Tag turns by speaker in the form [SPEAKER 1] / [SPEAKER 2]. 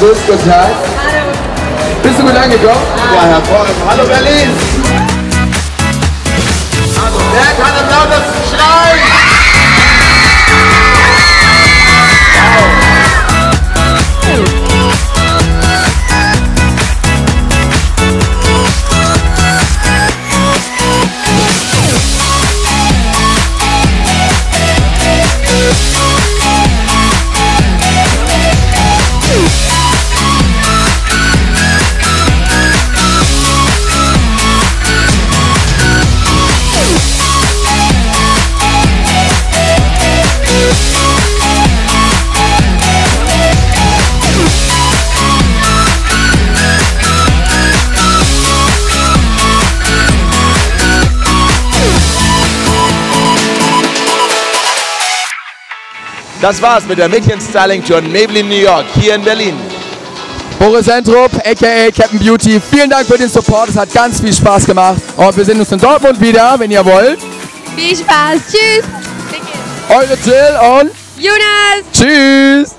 [SPEAKER 1] guten Tag. Bist du gut angekommen? Ja, hervorragend. Hallo Berlin. Wer kann am lautesten schreien? Das war's mit der Mädchen-Styling-Tour in Maybelline New York, hier in Berlin.
[SPEAKER 2] Boris Entrup, aka Captain Beauty, vielen Dank für den Support. Es hat ganz viel Spaß gemacht. Und wir sehen uns in Dortmund wieder, wenn ihr wollt.
[SPEAKER 3] Viel Spaß. Tschüss.
[SPEAKER 2] Eure Jill und
[SPEAKER 3] Jonas.
[SPEAKER 2] tschüss.